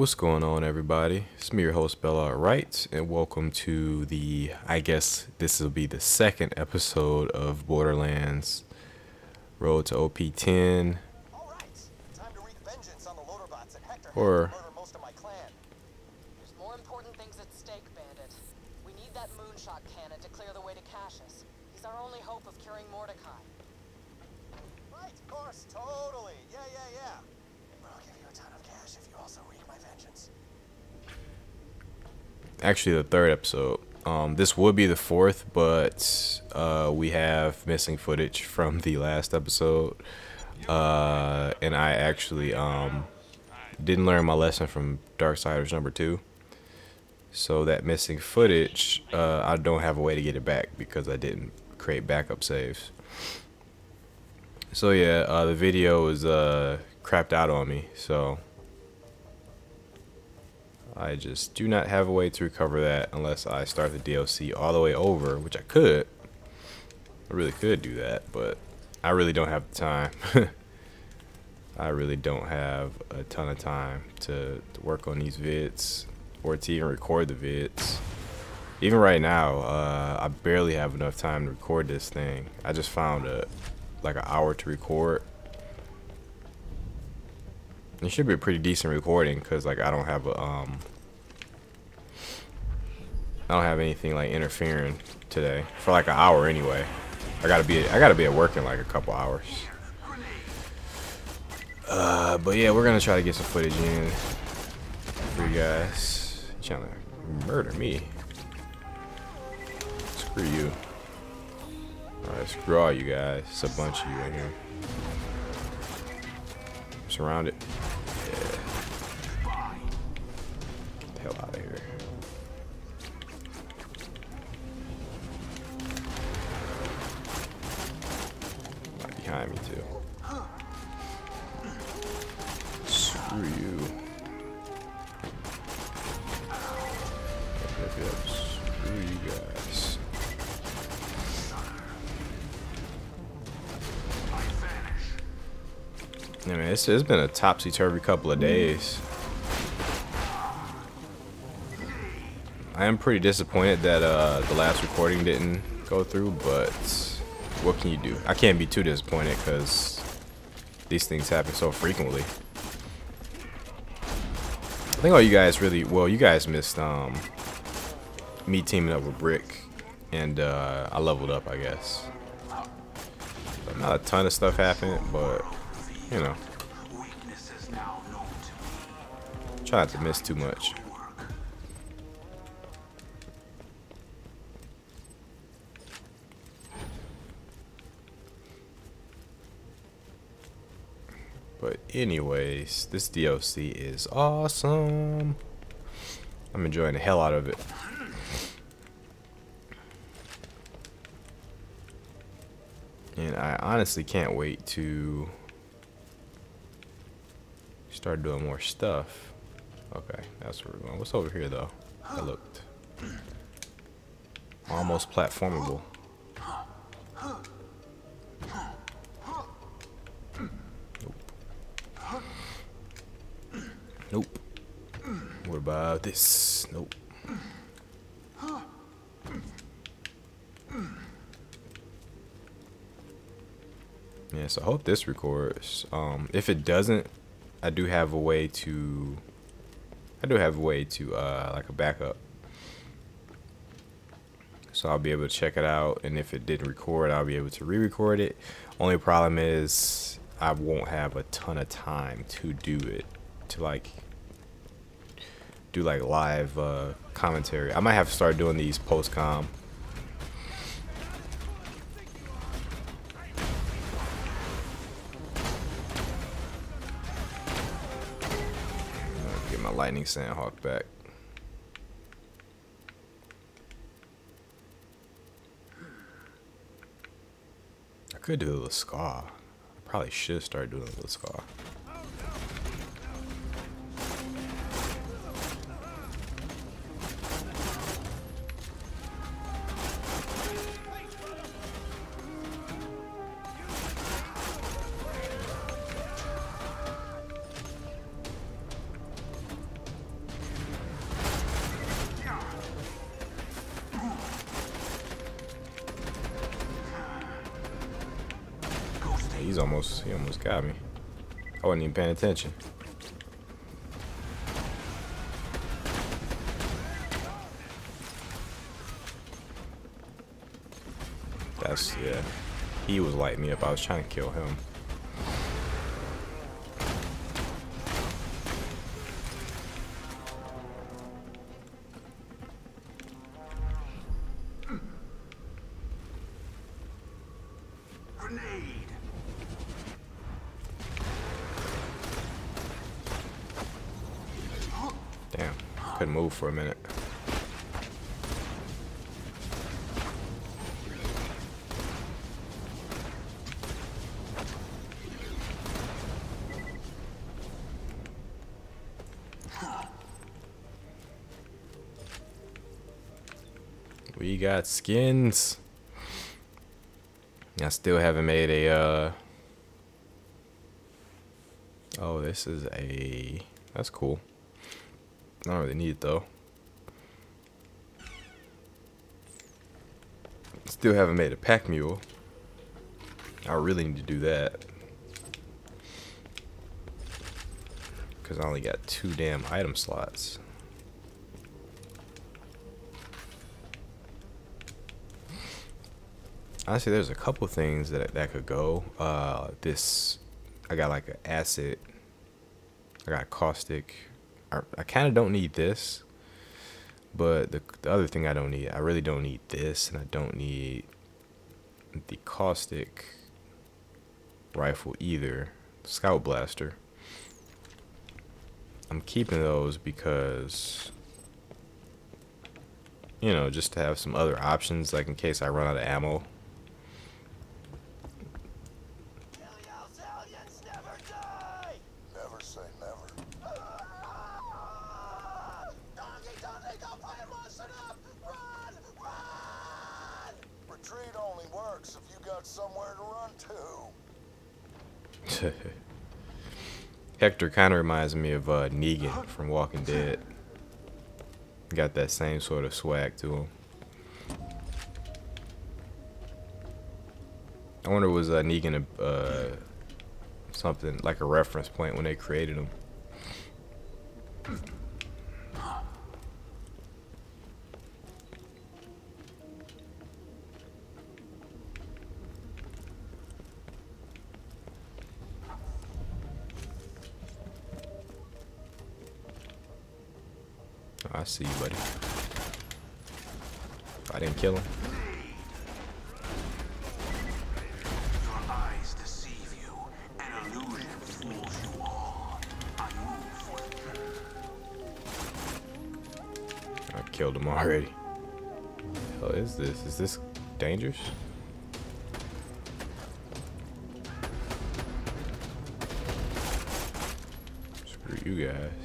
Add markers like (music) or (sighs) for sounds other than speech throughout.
What's going on, everybody? It's me, your host, Belart Wright, and welcome to the, I guess this will be the second episode of Borderlands Road to OP10. Or There's more important things at stake, Bandit. We need that moonshot cannon to clear the way to Cassius. He's our only hope of curing Mordecai. Right, of course, totally. Yeah, yeah, yeah. But I'll give you a ton of cash if you also wreak my vengeance. Actually the third episode. Um, this would be the fourth, but uh, we have missing footage from the last episode, uh, and I actually um, didn't learn my lesson from Darksiders number two. So that missing footage, uh, I don't have a way to get it back because I didn't create backup saves. So yeah, uh, the video was uh, crapped out on me. So I just do not have a way to recover that unless I start the DLC all the way over, which I could. I really could do that, but I really don't have the time. (laughs) I really don't have a ton of time to, to work on these vids or to even record the vids. Even right now, uh, I barely have enough time to record this thing. I just found a like an hour to record. It should be a pretty decent recording because like I don't have a um I don't have anything like interfering today for like an hour anyway. I gotta be I gotta be at work in like a couple hours. Uh, but yeah, we're gonna try to get some footage in for you guys. trying to murder me? Screw you. Alright, screw all you guys. It's a bunch of you right here. Surround Yeah. The out of here. Right behind me too. Screw you. Yep, yep, yep. Screw you guys. Yeah, man, it's, it's been a topsy-turvy couple of days. I am pretty disappointed that uh, the last recording didn't go through, but what can you do? I can't be too disappointed because these things happen so frequently. I think all you guys really, well, you guys missed um, me teaming up with Brick, and uh, I leveled up, I guess. Not a ton of stuff happened, but you know, try not to miss too much. But anyways, this DLC is awesome. I'm enjoying the hell out of it. And I honestly can't wait to start doing more stuff. Okay, that's where we're going. What's over here though? I looked almost platformable. Nope. What about this? Nope. Yeah, so I hope this records. Um, if it doesn't, I do have a way to. I do have a way to uh, like a backup. So I'll be able to check it out, and if it didn't record, I'll be able to re-record it. Only problem is I won't have a ton of time to do it, to like do like live uh, commentary. I might have to start doing these post com. Get my lightning sandhawk back. I could do a little scar. I probably should start doing a little scar. Almost he almost got me. I wasn't even paying attention. That's yeah. He was lighting me up. I was trying to kill him. For a minute. We got skins. I still haven't made a uh Oh, this is a that's cool. I don't really need it though. Still haven't made a pack mule. I really need to do that. Cause I only got two damn item slots. Honestly, there's a couple things that that could go. Uh, this, I got like an acid. I got caustic. I, I kind of don't need this, but the the other thing I don't need, I really don't need this, and I don't need the caustic rifle either. Scout blaster. I'm keeping those because you know, just to have some other options, like in case I run out of ammo. Helios aliens never die! Never say never. Ah! Doggy, doggy, go play listen up! Run! Run! Retreat only works if you got somewhere to run to. Kind of reminds me of uh, Negan from Walking Dead. Got that same sort of swag to him. I wonder was uh, Negan a, uh, something like a reference point when they created him? I see you, buddy. I didn't kill him. Your eyes deceive you. An illusion fools you all. I move I killed him already. Hell is this? Is this dangerous? Screw you guys.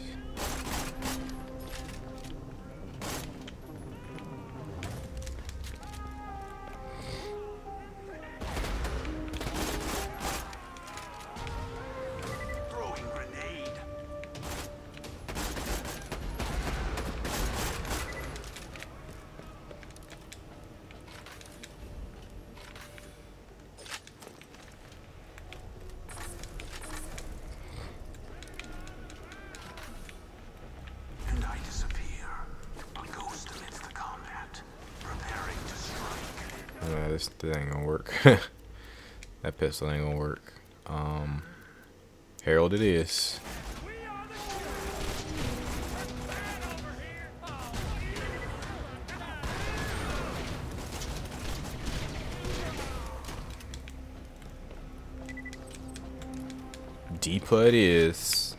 That pistol ain't gonna work. Um, Harold, it is. Deepa it is.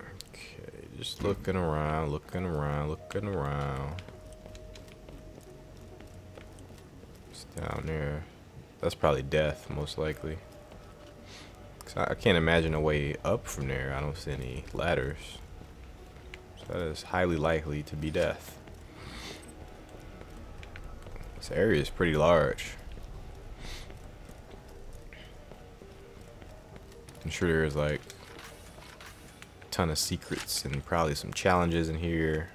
Okay, just looking around, looking around, looking around. Down there. That's probably death, most likely. 'Cause I, I can't imagine a way up from there. I don't see any ladders. So that is highly likely to be death. This area is pretty large. I'm sure there's like a ton of secrets and probably some challenges in here.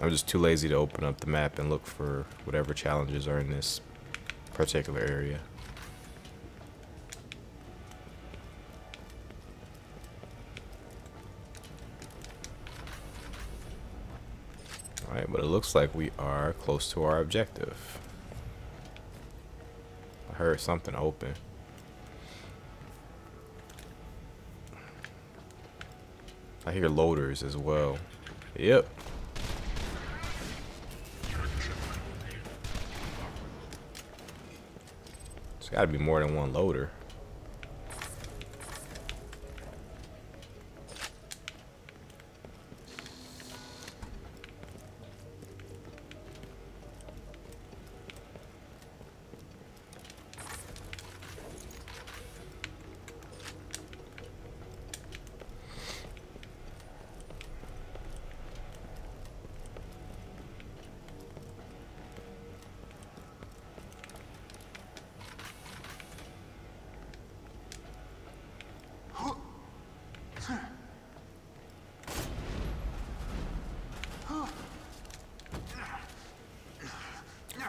I'm just too lazy to open up the map and look for whatever challenges are in this particular area. Alright, but it looks like we are close to our objective. I heard something open. I hear loaders as well. Yep. Got to be more than one loader.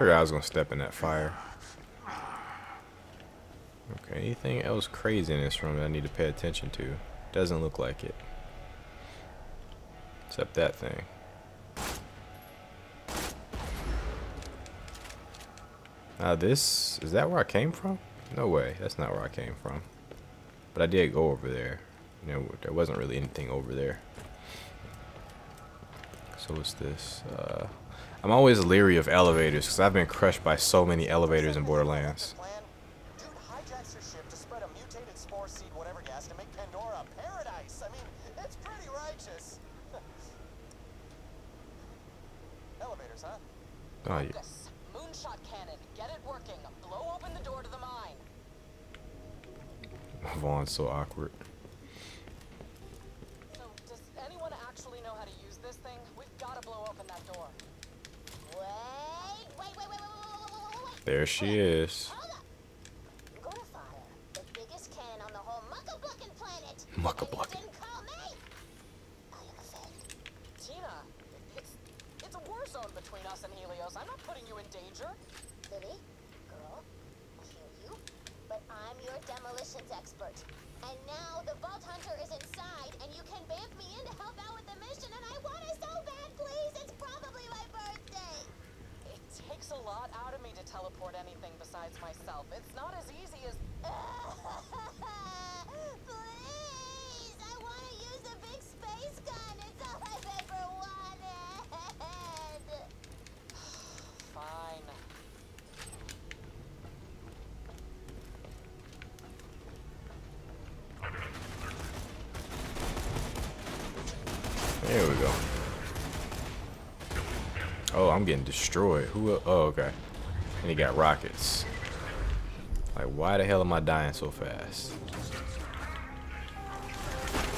Figured I was gonna step in that fire. Okay, anything else crazy in this room that I need to pay attention to? Doesn't look like it. Except that thing. Now this, is that where I came from? No way, that's not where I came from. But I did go over there. You know, there wasn't really anything over there. So what's this? Uh, I'm always leery of elevators because I've been crushed by so many elevators in Borderlands. She is. Hold up. Go to fire. The biggest cannon on the whole muckabucking planet. Muckabucking. And you didn't call me. I am a fake. Tina, it's it's a war zone between us and Helios. I'm not putting you in danger. Lily, girl, I hear you, but I'm your demolitions expert. And now the Vault Hunter is inside, and you can bamf me in to help out with the mission, and I want it so bad, please. It's probably my birthday. It takes a lot out of me to teleport anything besides myself. It's not as easy as (laughs) please, I want to use big space gun. It's all I've ever wanted. (sighs) fine. There we go. Oh, I'm getting destroyed. Who? Oh, okay. And he got rockets. Like, why the hell am I dying so fast?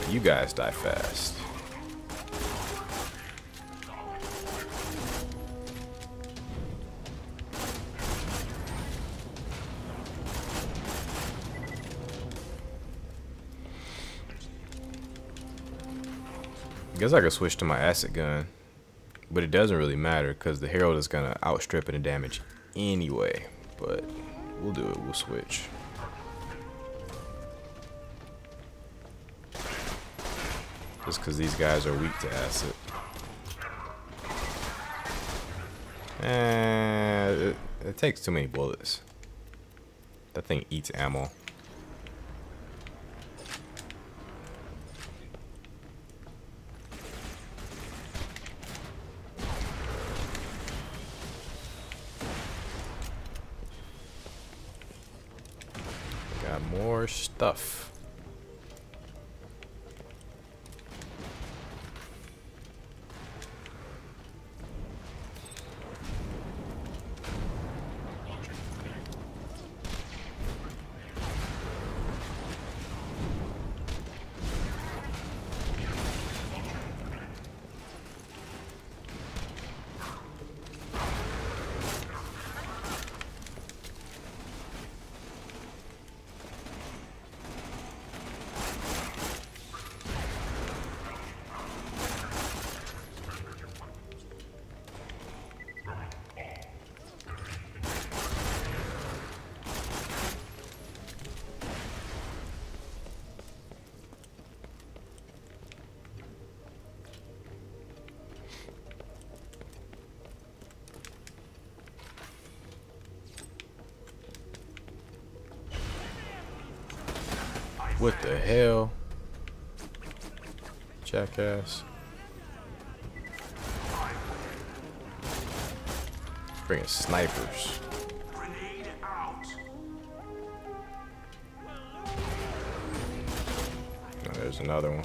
You guys die fast. Guess I could switch to my acid gun. But it doesn't really matter because the Harold is going to outstrip in damage anyway. But we'll do it. We'll switch. Just because these guys are weak to acid. And it, it takes too many bullets. That thing eats ammo. Got more stuff. Jackass. Bringing snipers. Oh, there's another one.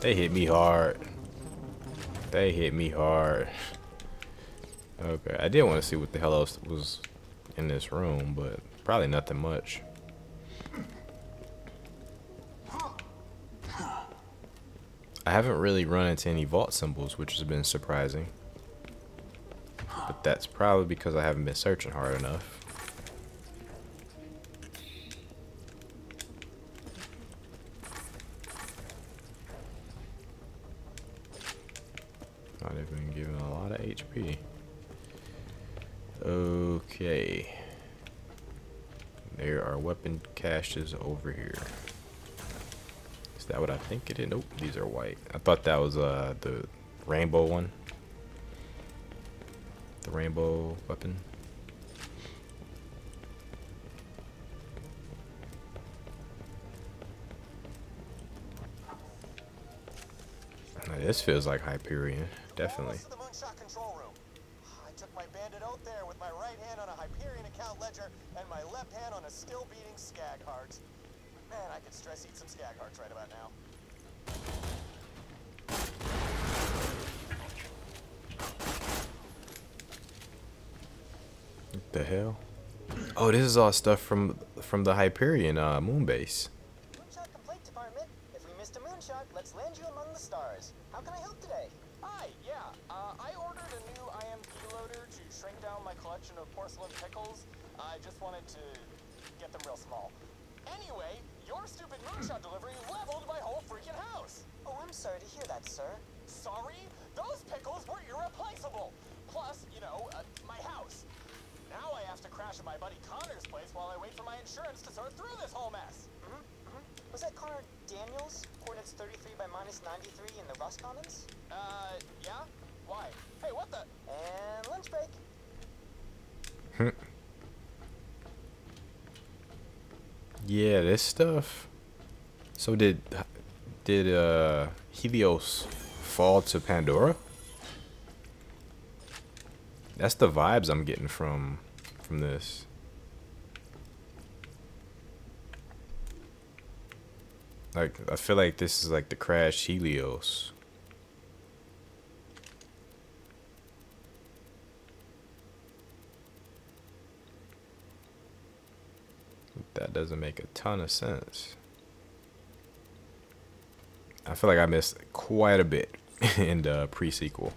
They hit me hard. They hit me hard. Okay, I did want to see what the hell else was in this room, but probably nothing much. I haven't really run into any vault symbols, which has been surprising. But that's probably because I haven't been searching hard enough. Not even giving a lot of HP. Okay. There are weapon caches over here. Is that what I think it is? Nope, these are white. I thought that was uh the rainbow one. The rainbow weapon. This feels like Hyperion, definitely. Almost to the moonshot control room. I took my bandit out there with my right hand on a Hyperion account ledger and my left hand on a still beating skag heart. Man, I could stress eat some skag hearts right about now. What the hell? Oh, this is all stuff from from the Hyperion uh, moon base. Moonshot Complaint Department. If we missed a moonshot, let's land you among the stars. How can I help today? Hi, yeah. Uh, I ordered a new IMP loader to shrink down my collection of porcelain pickles. I just wanted to get them real small. Anyway, your stupid moonshot delivery leveled my whole freaking house. Oh, I'm sorry to hear that, sir. Sorry? Those pickles were irreplaceable. Plus, you know, uh, my house. Now I have to crash at my buddy Connor's place while I wait for my insurance to sort through this whole mess. hmm hmm Was that Connor Daniels? Coordinates 33 by minus 93 in the Rust Commons? Uh, yeah? Why? Hey, what the? And lunch break. (laughs) Yeah, this stuff. So did did uh Helios fall to Pandora? That's the vibes I'm getting from from this. Like I feel like this is like the crash Helios. That doesn't make a ton of sense. I feel like I missed quite a bit (laughs) in the pre-sequel.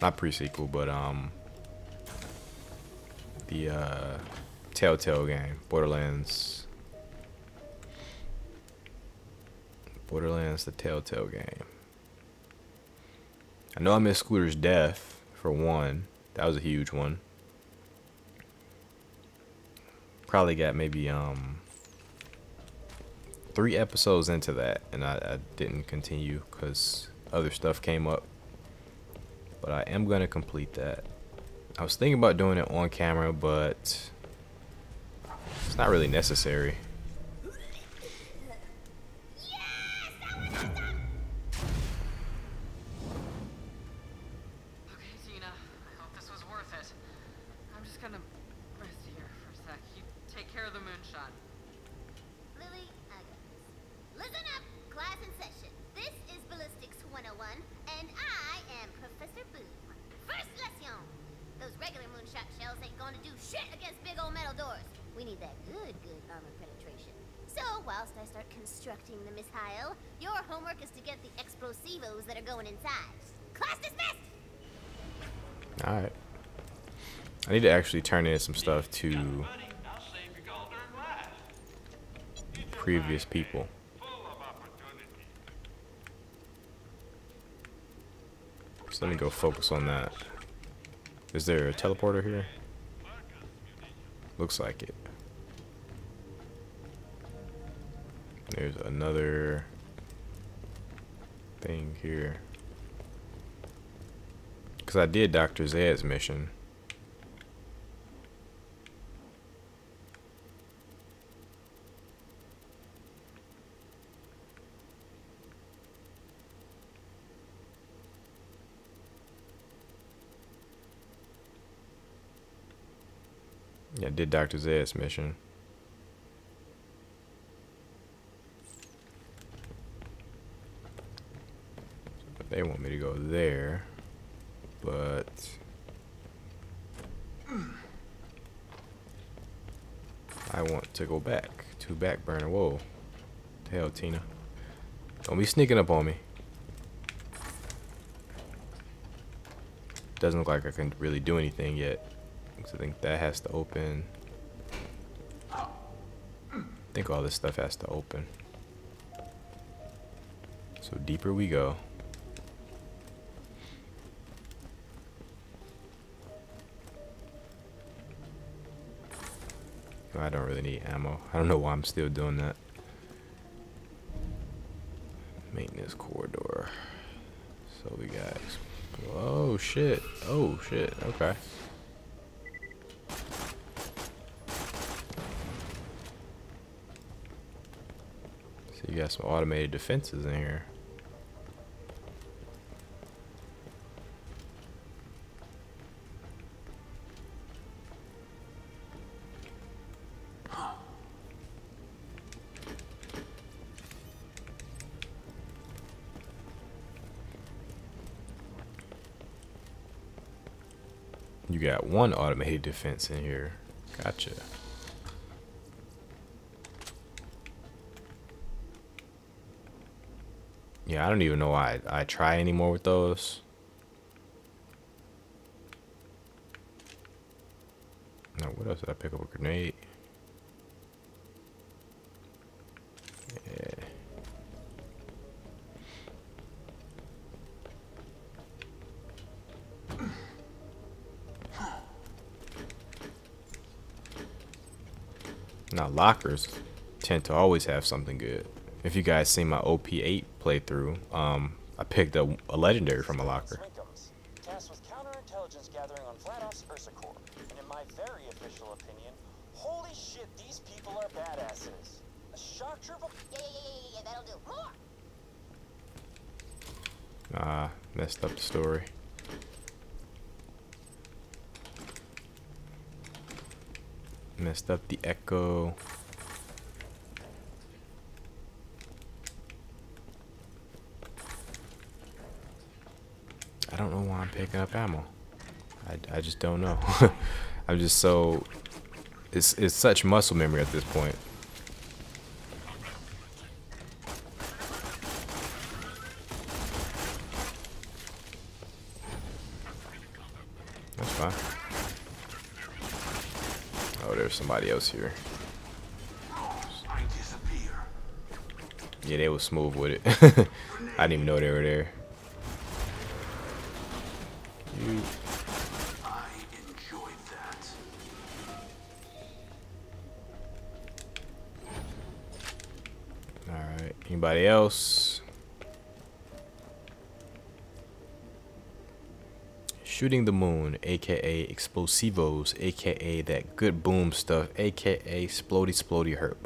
Not pre-sequel, but um the uh Telltale game, Borderlands Borderlands the Telltale game. I know I missed Scooter's death for one. That was a huge one. Probably got maybe um three episodes into that and I, I didn't continue because other stuff came up. But I am gonna complete that. I was thinking about doing it on camera, but it's not really necessary. Okay, Tina. I hope this was worth it. I'm just gonna rest here for a sec. You take care of the moonshot. Lily, I got this. Listen up, class in session. This is Ballistics 101, and I am Professor Boom. First lesson. Those regular moonshot shells ain't gonna do shit against big old metal doors. We need that good, good armor penetration. So, whilst I start constructing the missile, your homework is to get the explosivos that are going inside. Class dismissed! Alright. I need to actually turn in some stuff to previous people. So let me go focus on that. Is there a teleporter here? Looks like it. There's another thing here. because I did Dr. Zed's mission. Yeah, I did Dr. Zed's mission. They want me to go there, but I want to go back to Backburner. Whoa, hell, Tina! Don't be sneaking up on me. Doesn't look like I can really do anything yet. So I think that has to open. I think all this stuff has to open. So deeper we go. I don't really need ammo. I don't know why I'm still doing that. Maintenance corridor. So we got. Oh shit. Oh shit. Okay. So you got some automated defenses in here. You got one automated defense in here. Gotcha. Yeah, I don't even know why I, I try anymore with those. Now, what else did I pick up? A grenade? Yeah. Now, lockers tend to always have something good. If you guys seen my OP8 playthrough, um, I picked up a legendary from a locker. Swinkums, tasked with counterintelligence gathering on Vlados Ursicor. And in my very official opinion, holy shit, these people are badasses. A shock troop Yeah, yeah, yeah, yeah, yeah, that'll do. More! Ah, messed up the story. Messed up the echo. I don't know why I'm picking up ammo. I, I just don't know. (laughs) I'm just so it's it's such muscle memory at this point. That's fine. Oh, there's somebody else here. Yeah, they was smooth with it. (laughs) I didn't even know they were there. All right. Anybody else? Shooting the moon, aka explosivos, aka that good boom stuff, aka splody splody hurt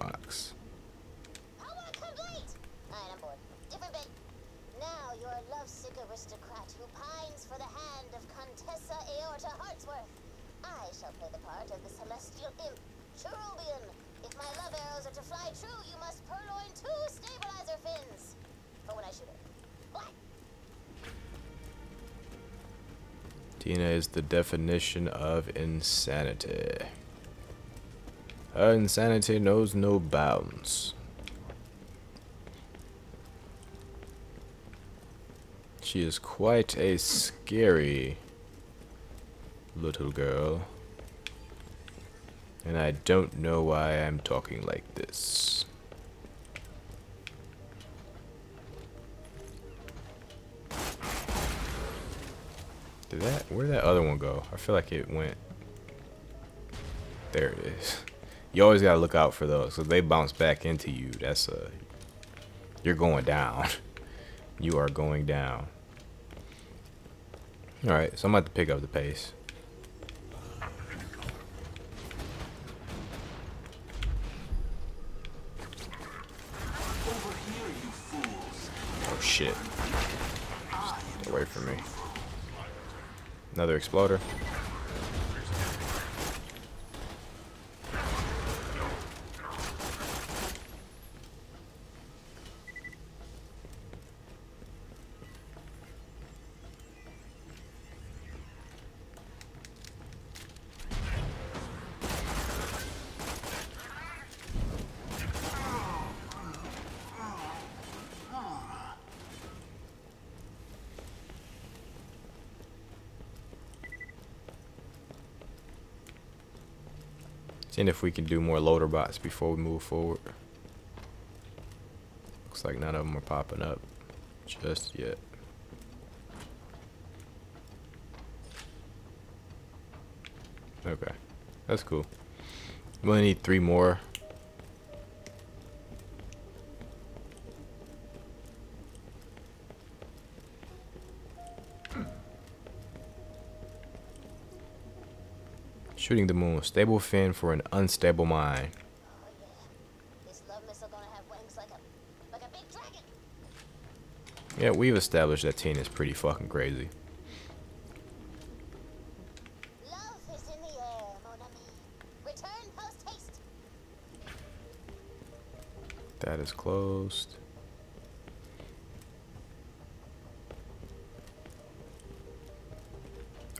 the definition of insanity. Her insanity knows no bounds. She is quite a scary little girl. And I don't know why I'm talking like this. Did that? Where did that other one go? I feel like it went. There it is. You always gotta look out for those, so they bounce back into you. That's a. You're going down. (laughs) You are going down. Alright, so I'm about to pick up the pace. Here. Oh shit. Away from me. Another exploder. Seeing if we can do more loader bots before we move forward. Looks like none of them are popping up just yet. Okay, that's cool. We only need three more. Shooting the moon. Stable fin for an unstable mind. Yeah. We've established that Tina's pretty fucking crazy. That is closed.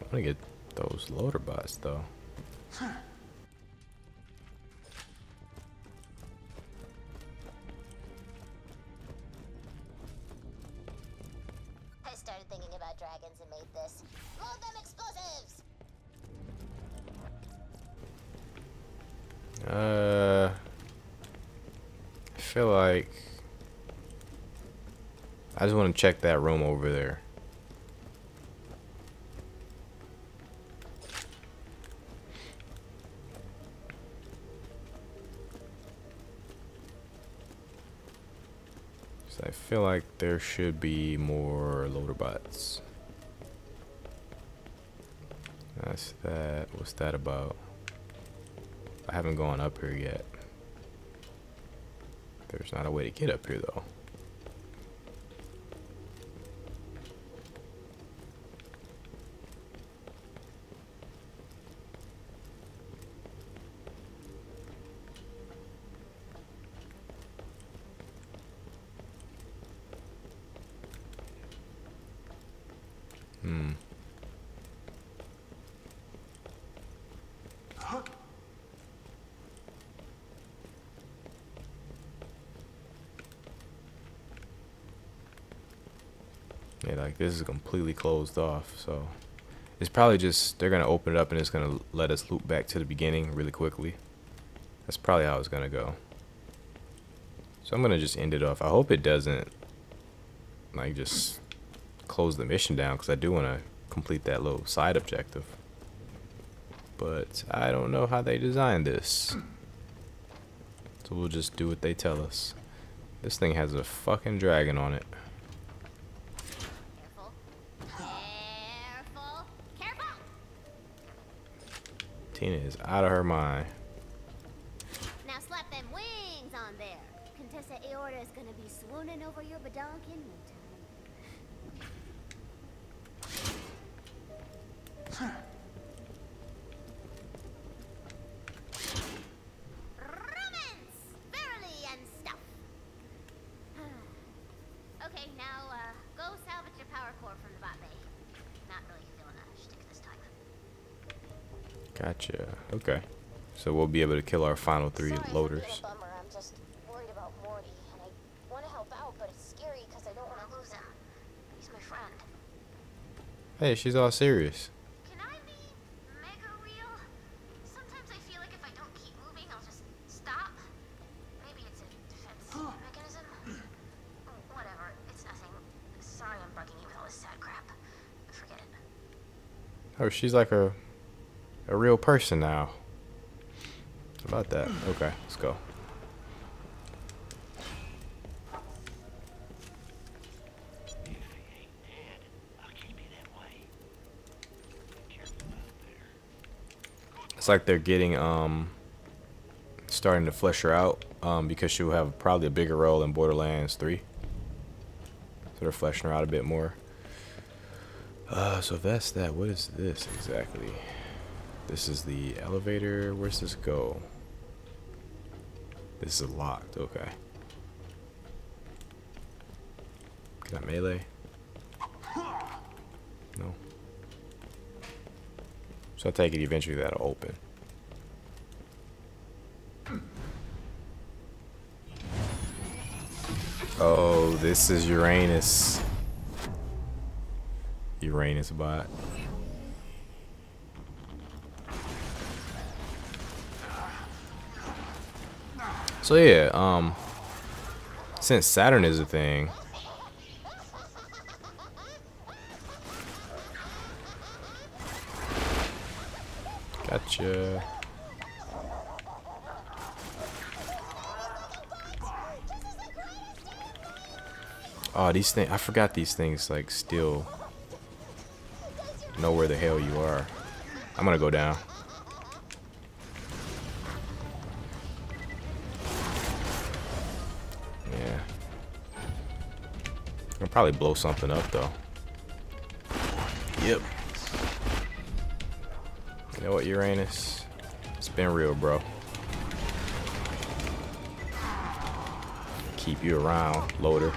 I'm gonna get those loader bots though. I started thinking about dragons and made this. Load them explosives! Uh, I feel like I just want to check that room over there. Feel like there should be more loader bots. That's that. What's that about? I haven't gone up here yet. There's not a way to get up here though. Hmm. Yeah, like this is completely closed off, so it's probably just they're gonna open it up and it's gonna let us loop back to the beginning really quickly. That's probably how it's gonna go. So I'm gonna just end it off. I hope it doesn't like just close the mission down because I do want to complete that little side objective. But I don't know how they designed this. So we'll just do what they tell us. This thing has a fucking dragon on it. Tina is out of her mind. Now slap them wings on there. Contessa Aorta is gonna be swooning over your badonk in no time. Romance! Verily and stuff. okay, now uh, go salvage your power core from the bot bay. Not really feeling a shtick this time. Gotcha. Okay. So we'll be able to kill our final three Sorry, loaders. It's a a bummer. I'm just worried about Morty, and I want to help out, but it's scary because I don't want to lose him. He's my friend. Hey, she's all serious. Can I be mega real? Sometimes I feel like if I don't keep moving, I'll just stop. Maybe it's a defense mechanism. Oh, (clears throat) Whatever, it's nothing. Sorry I'm bugging you with all this sad crap. Forget it. Oh, she's like a a real person now. About that. Okay, let's go. It's like they're getting, um, starting to flesh her out, um, because she'll have probably a bigger role in Borderlands 3. So they're fleshing her out a bit more. Uh, so that's that. What is this exactly? This is the elevator. Where's this go? This is locked. Okay. Can I melee? No. So I take it eventually that'll open. Oh, this is Uranus. Uranus bot. So yeah, um since Saturn is a thing, Gotcha. Oh, these things, I forgot these things, like, still know where the hell you are. I'm gonna go down. Probably blow something up, though. Yep. You know what, Uranus? It's been real, bro. Keep you around, loader.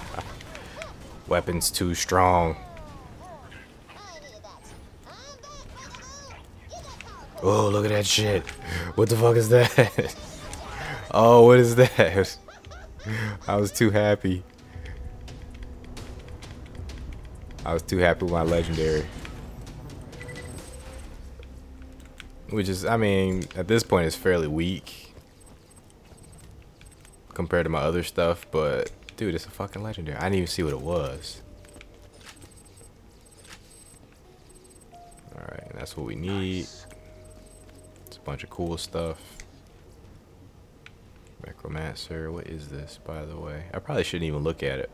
(laughs) Weapons too strong. Oh, look at that shit. What the fuck is that? (laughs) oh, what is that? (laughs) I was too happy. I was too happy with my legendary. Which is, I mean, at this point it's fairly weak compared to my other stuff, but dude, it's a fucking legendary. I didn't even see what it was. Alright, that's what we need. It's a bunch of cool stuff. Necromancer, what is this, by the way? I probably shouldn't even look at it.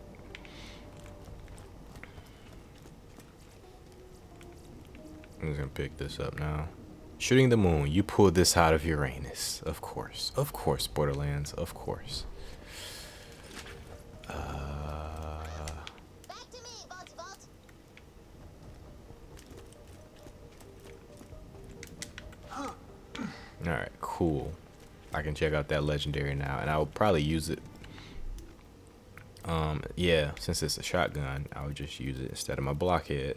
I'm just gonna pick this up now. Shooting the moon, you pulled this out of Uranus. Of course. Of course, Borderlands. Of course. Uh, Vault. Alright, cool. I can check out that legendary now, and I will probably use it. Um, yeah, since it's a shotgun, I would just use it instead of my blockhead.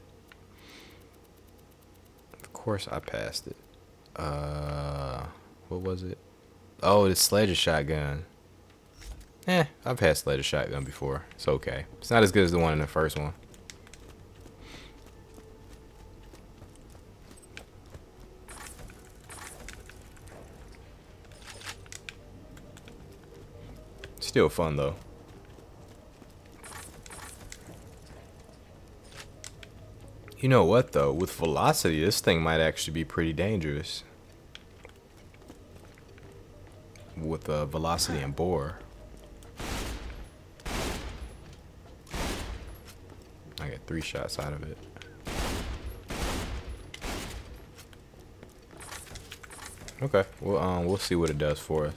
Of course, I passed it. Uh, what was it? Oh, the sledge shotgun. Eh, I've had sledge shotgun before. It's okay. It's not as good as the one in the first one. Still fun though. You know what though? With velocity, this thing might actually be pretty dangerous. With uh, velocity and bore. Three shots out of it. Okay, well, um, we'll see what it does for us.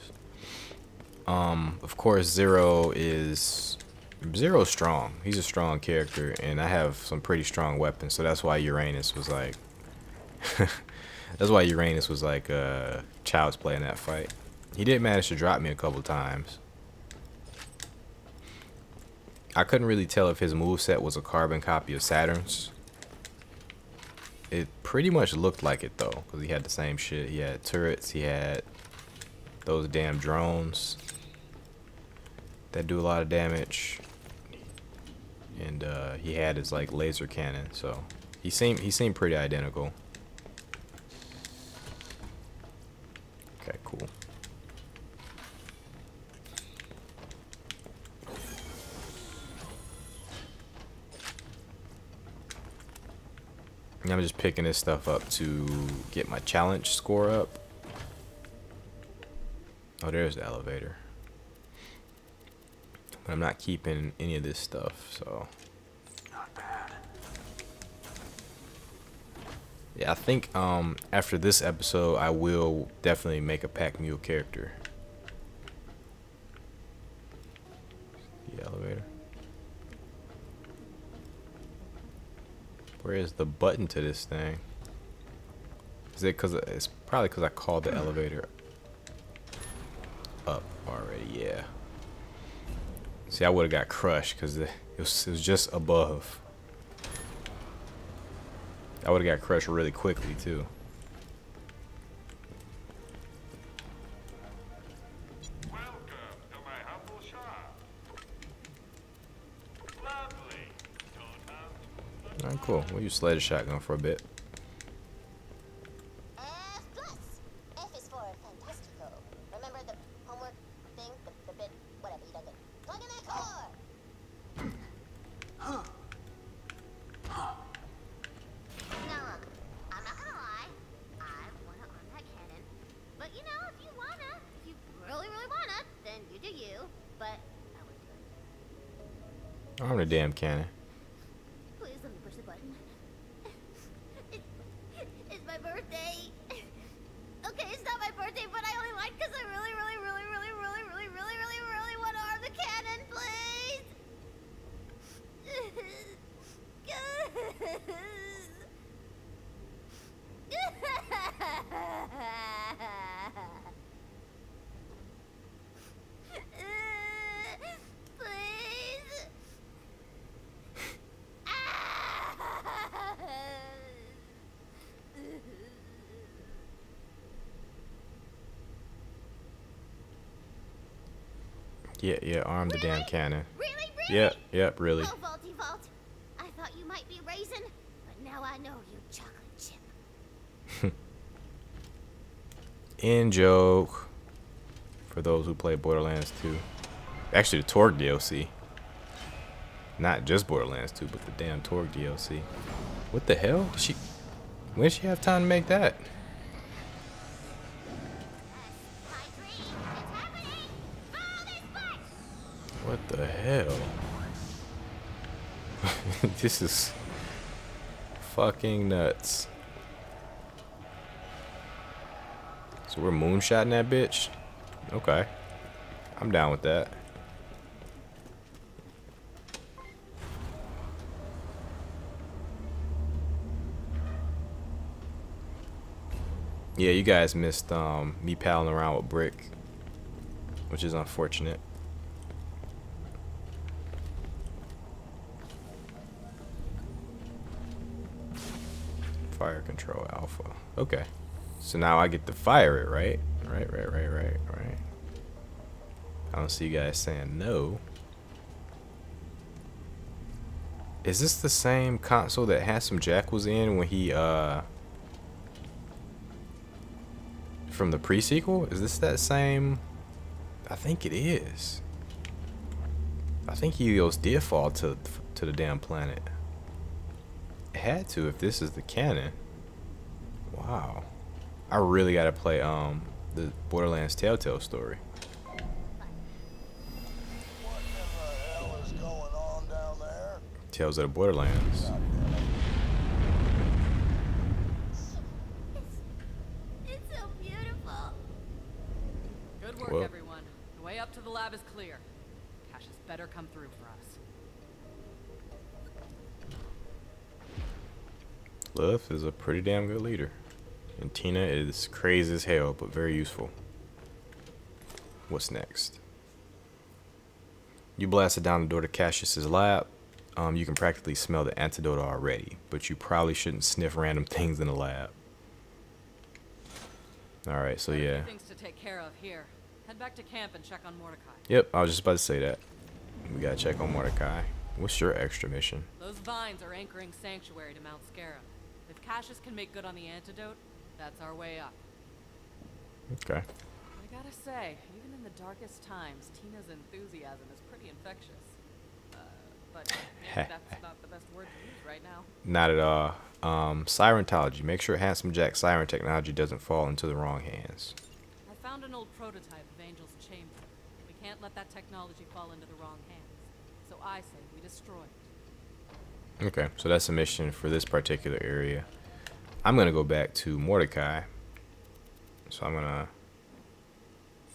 Um, of course, Zero is Zero strong. He's a strong character, and I have some pretty strong weapons, so that's why Uranus was like. (laughs) that's why Uranus was like uh, child's play in that fight. He did manage to drop me a couple times. I couldn't really tell if his moveset was a carbon copy of Saturn's. It pretty much looked like it though, because he had the same shit. He had turrets, he had those damn drones that do a lot of damage. And uh, he had his like laser cannon, so he seemed he seemed pretty identical. Okay, cool. And I'm just picking this stuff up to get my challenge score up. Oh, there's the elevator. But I'm not keeping any of this stuff, so. Not bad. Yeah, I think um, after this episode, I will definitely make a pack mule character. The elevator. Where is the button to this thing? Is it because it's probably because I called the elevator up already? Yeah. See, I would have got crushed because it was, it was just above. I would have got crushed really quickly too. Cool. We'll use sledge shotgun for a bit. Yeah, yeah, arm the damn cannon. Really, really? Yep, yep, really. Oh, Vaulty Vault. I thought you might be raisin, but now I know you chocolate chip. (laughs) In joke. For those who play Borderlands 2. Actually, the Torgue DLC. Not just Borderlands 2, but the damn Torgue DLC. What the hell? She. When did she have time to make that? (laughs) this is fucking nuts. So we're moonshotting that bitch? Okay. I'm down with that. Yeah, you guys missed um, me palling around with Brick, which is unfortunate. Fire control alpha. Okay. So now I get to fire it, right? Right, right, right, right, right. I don't see you guys saying no. Is this the same console that Handsome Jack was in when he, uh... From the pre-sequel? Is this that same... I think it is. I think Helios did fall to, to the damn planet. It had to if this is the canon. Wow. I really gotta play um the Borderlands Telltale story. What in the hell is going on down there? Tales of the Borderlands. It's so beautiful. Good work, Well- everyone. The way up to the lab is clear. Cassius better come through for us. Lilith is a pretty damn good leader. And Tina is crazy as hell, but very useful. What's next? You blasted down the door to Cassius's lab. Um, you can practically smell the antidote already, but you probably shouldn't sniff random (laughs) things in the lab. Alright, so yeah. Things to take care of here. Head back to camp and check on Mordecai. Yep, I was just about to say that. We gotta check on Mordecai. What's your extra mission? Those vines are anchoring sanctuary to Mount Scarab. Cassius can make good on the antidote, that's our way up. Okay. I gotta say, even in the darkest times, Tina's enthusiasm is pretty infectious. Uh, but that's not the best word to use right now. Not at all. Um, Sirentology. Make sure Handsome Jack Siren technology doesn't fall into the wrong hands. I found an old prototype of Angel's Chamber. We can't let that technology fall into the wrong hands. So I say we destroy it. Okay, so that's a mission for this particular area. I'm gonna go back to Mordecai. So I'm gonna.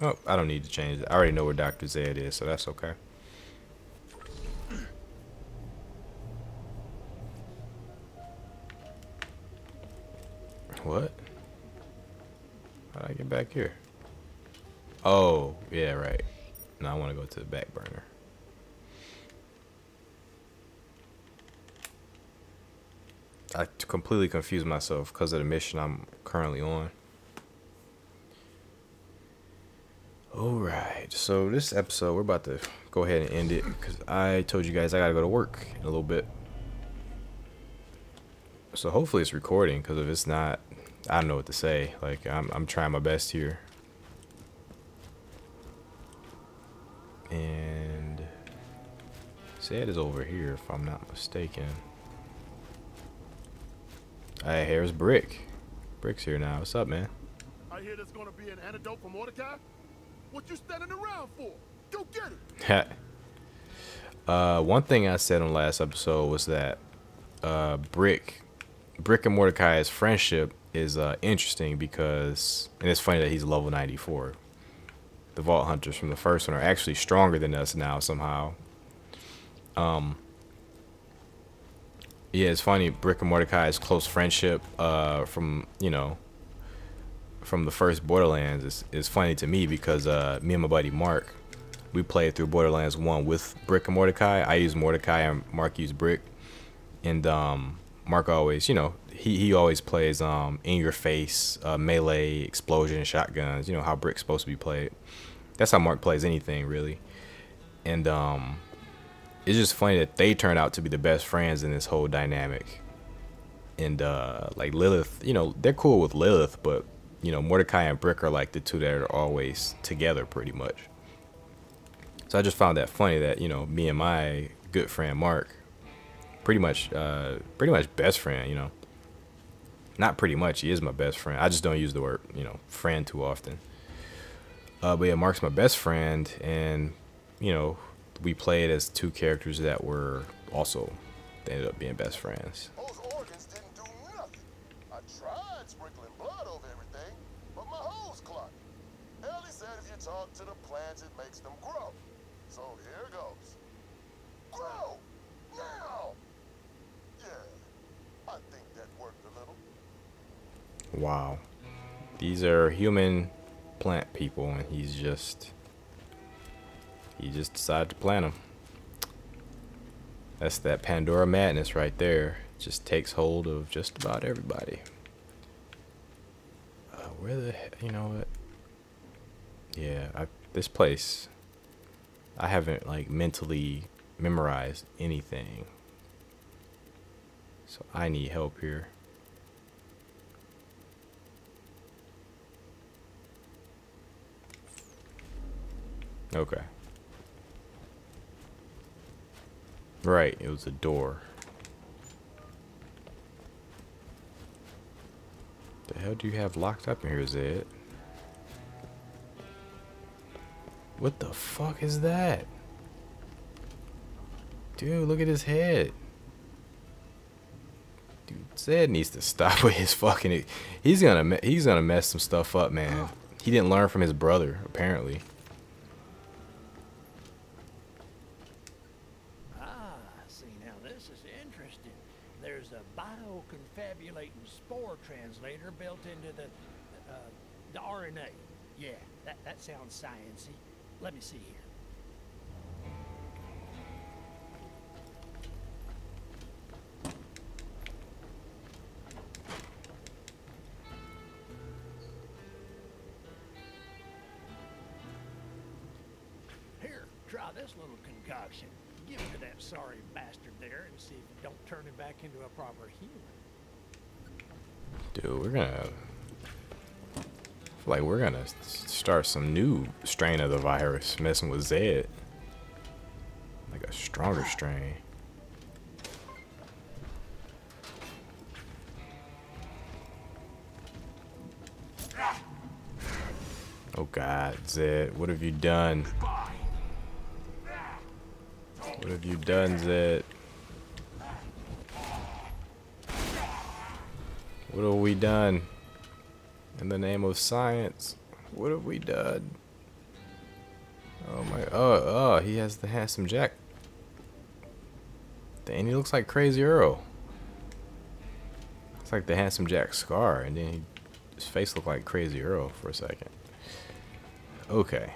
Oh, I don't need to change it. I already know where Dr. Zed is, so that's okay. What? How'd I get back here? Oh, yeah, right. Now I want to go to the back burner. I completely confused myself because of the mission I'm currently on. Alright, so this episode, we're about to go ahead and end it because I told you guys I gotta go to work in a little bit. So hopefully it's recording because if it's not, I don't know what to say. Like, I'm, I'm trying my best here. And Zed is over here if I'm not mistaken. Hey, here's Brick. Brick's here now. What's up, man? I hear there's gonna be an antidote for Mordecai. What you standing around for? Go get it. uh, one thing I said on last episode was that uh, Brick, Brick and Mordecai's friendship is uh, interesting because, and it's funny that he's level 94. The Vault Hunters from the first one are actually stronger than us now somehow. Um, yeah, it's funny. Brick and Mordecai's close friendship uh, from you know from the first Borderlands is, is funny to me because uh, me and my buddy Mark, we played through Borderlands 1 with Brick and Mordecai. I use Mordecai and Mark used Brick. And um, Mark always, you know, he, he always plays um, in your face, uh, melee, explosion, shotguns, you know, how Brick's supposed to be played. That's how Mark plays anything, really. And um, it's just funny that they turned out to be the best friends in this whole dynamic. And uh, like Lilith, you know, they're cool with Lilith, but you know, Mordecai and Brick are like the two that are always together pretty much. So I just found that funny that, you know, me and my good friend Mark, pretty much, uh, pretty much best friend, you know. Not pretty much, he is my best friend. I just don't use the word, you know, friend too often. Uh, but yeah, Mark's my best friend, and, you know, we played as two characters that were also, they ended up being best friends. Those organs didn't do nothing. I tried sprinkling blood over everything, but my hose clogged. Ellie said if you talk to the plants, it makes them grow. So here goes. Grow! Now! Yeah, I think that worked a little. Wow. These are human plant people, and he's just. He just decide to plant them. That's that Pandora madness right there. Just takes hold of just about everybody. Uh, where the he- you know what? Yeah, I, this place. I haven't like mentally memorized anything. So I need help here. Okay. Right, it was a door. The hell do you have locked up in here, Zed? What the fuck is that? Dude, look at his head. Dude, Zed needs to (laughs) stop with his fucking. He's gonna he's gonna mess some stuff up, man. He didn't learn from his brother, apparently. Ah, see now this is interesting. There's a bioconfabulating spore translator built into the uh, the RNA. Yeah, that that sounds sciency. Let me see here. Here, try this little concoction. Give it to that sorry bastard there and see if it don't turn him back into a proper human. Dude, we're gonna. Like, we're gonna start some new strain of the virus messing with Zed. Like a stronger strain. Oh god, Zed, what have you done? What have you done, Zed? What have we done? In the name of science, what have we done? Oh my, oh, oh, he has the handsome Jack. And he looks like Crazy Earl. It's like the handsome Jack Scar, and then he, his face looked like Crazy Earl for a second. Okay.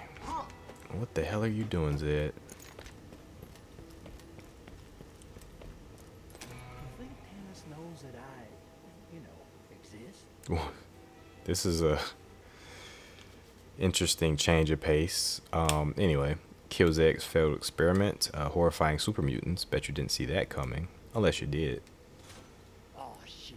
What the hell are you doing, Zed? This is a interesting change of pace. Um, anyway, kills X failed experiment, uh, horrifying super mutants. Bet you didn't see that coming, unless you did. Oh, shoot.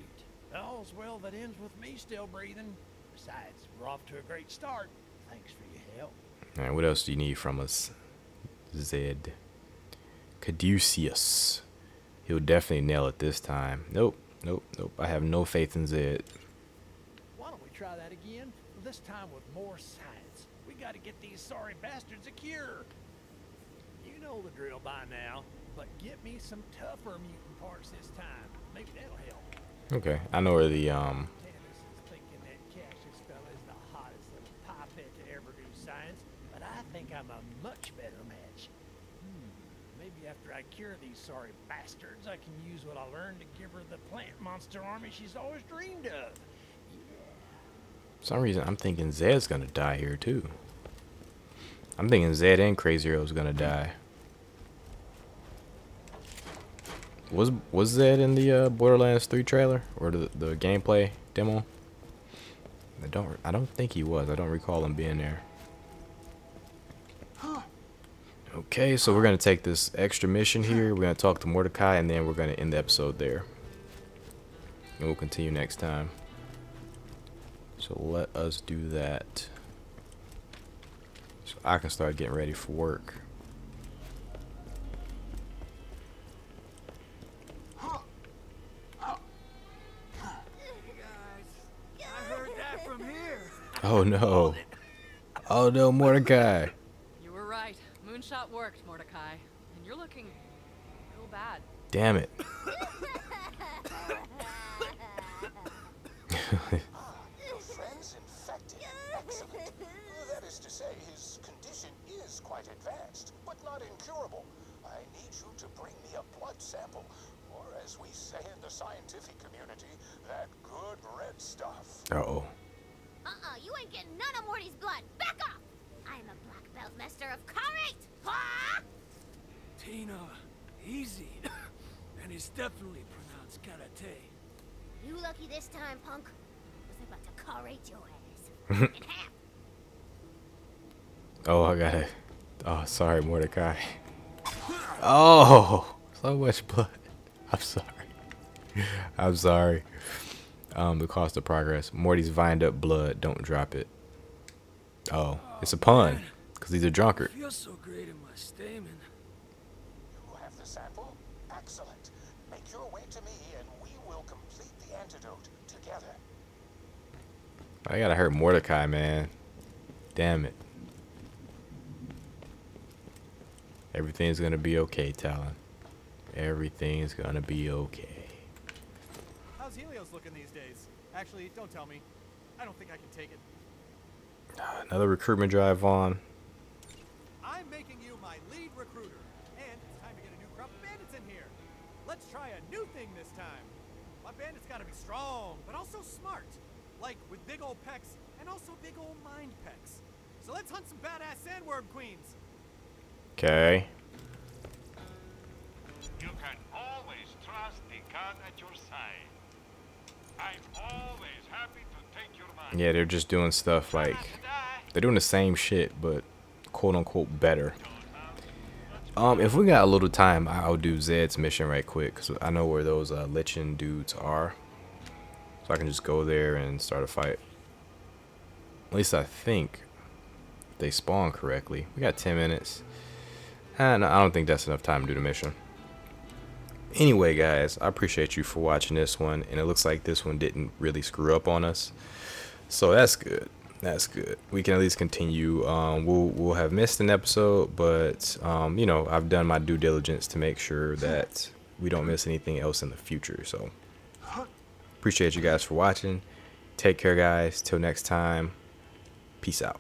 All's well that ends with me still breathing. Besides, we're off to a great start. Thanks for your help. All right, what else do you need from us, Zed? Caduceus. He'll definitely nail it this time. Nope, nope, nope. I have no faith in Zed. Why don't we try that again? This time with more science. We gotta get these sorry bastards a cure. You know the drill by now, but get me some tougher mutant parts this time. Maybe that'll help. Okay, I know where the um is thinking that Cassius fella the hottest little to ever do science, but I think I'm a much better match. Hmm, maybe after I cure these sorry bastards, I can use what I learned to give her the plant monster army she's always dreamed of. For some reason I'm thinking Zed's gonna die here too. I'm thinking Zed and Crazy Earl's gonna die. Was was Zed in the uh, Borderlands 3 trailer or the the gameplay demo? I don't I don't think he was. I don't recall him being there. Okay, so we're gonna take this extra mission here. We're gonna talk to Mordecai, and then we're gonna end the episode there. And we'll continue next time. So let us do that. So I can start getting ready for work. I heard that from here. Oh no. Oh no, Mordecai. You were right. Moonshot worked, Mordecai. And you're looking real bad. Damn it. (laughs) (laughs) Your friend's infected. Excellent. That is to say, his condition is quite advanced, but not incurable. I need you to bring me a blood sample, or as we say in the scientific community, that good red stuff. Uh oh. Uh-uh, you ain't getting none of Morty's blood. Back off! I'm a black belt master of karate! Ha! Tina, easy. (coughs) and it's definitely pronounced karate. You lucky this time, punk. Was about to karate your ass. (laughs) In half. Oh, I got it. Oh, sorry, Mordecai. (laughs) Oh, so much blood. (laughs) I'm sorry. I'm sorry. Um, the cost of progress. Morty's vined up blood. Don't drop it. Oh, it's a pun. Because he's a drunkard. Feels so great in my stamen. You have the sample? Excellent. Make your way to me, and we will complete the antidote together. I gotta hurt Mordecai, man. Damn it. Everything's gonna be okay, Talon. Everything's gonna be okay. How's Helios looking these days? Actually, don't tell me. I don't think I can take it. Another recruitment drive on. I'm making you my lead recruiter. And it's time to get a new crop of bandits in here. Let's try a new thing this time. My bandits gotta be strong, but also smart. Like with big old pecs and also big old mind pecs. So let's hunt some badass sandworm queens. Okay. You can always trust the gun at your side. I'm always happy to take your money. Yeah, they're just doing stuff like they're doing the same shit, but quote unquote better. Um, if we got a little time, I'll do Zed's mission right quick, cause I know where those uh, Lichen dudes are, so I can just go there and start a fight. At least I think they spawn correctly. We got 10 minutes, and I don't think that's enough time to do the mission. Anyway, guys, I appreciate you for watching this one, and it looks like this one didn't really screw up on us, so that's good. That's good. We can at least continue. Um, we'll we'll have missed an episode, but um, you know I've done my due diligence to make sure that we don't miss anything else in the future. So appreciate you guys for watching. Take care, guys. Till next time. Peace out.